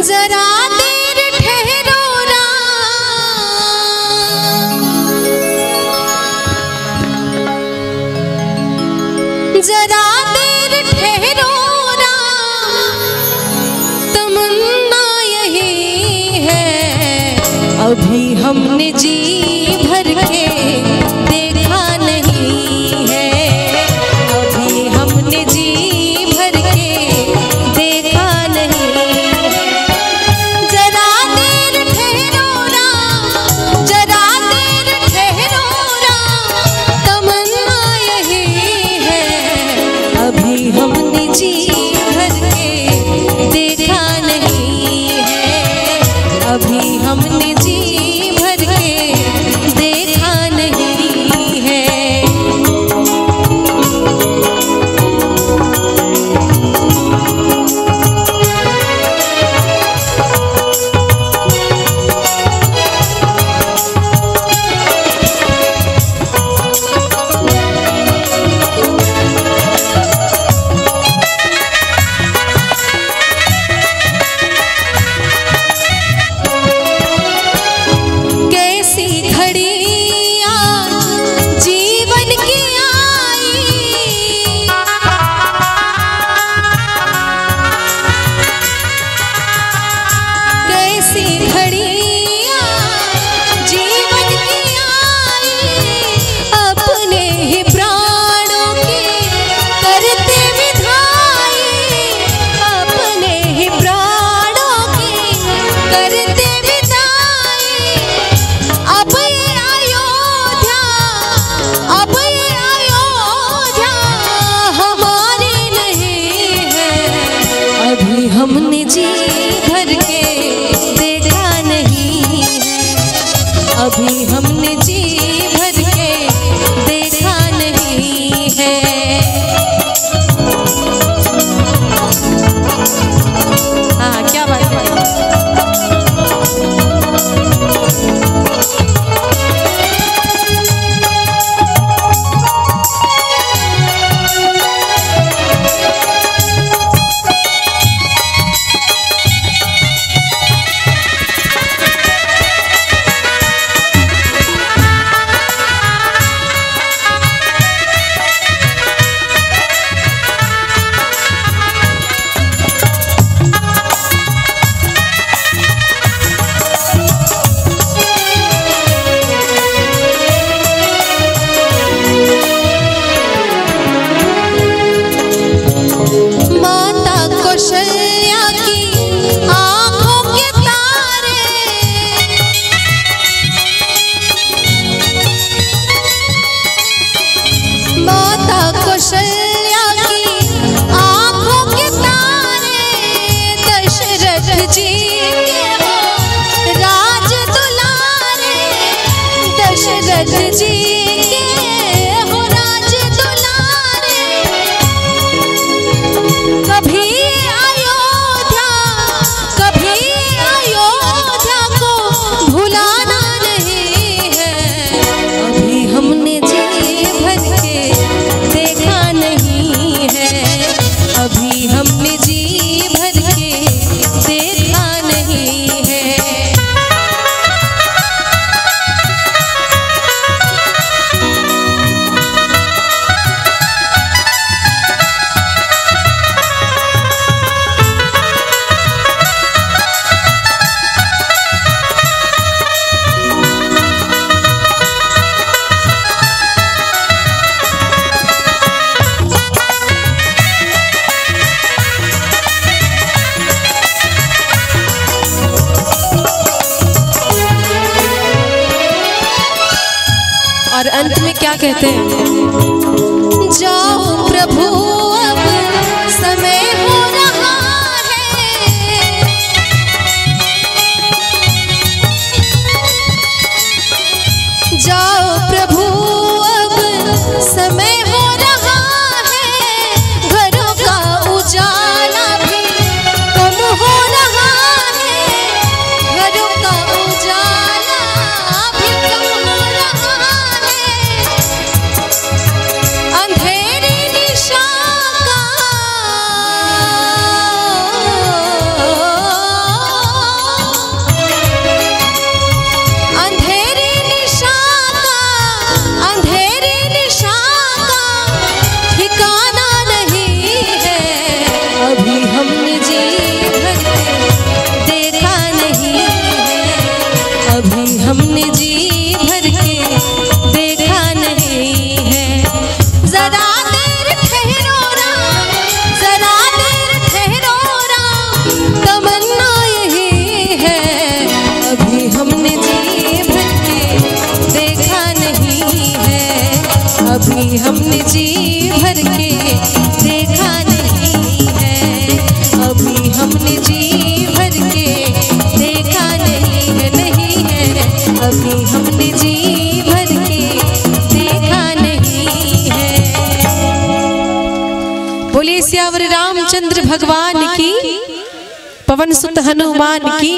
जरा देर ठहरो जरा ऐसी घड़ी हमने जी भर के देखा नहीं है। और अंत में क्या कहते हैं? जाओ प्रभु। भगवान की पवन सुत हनुमान की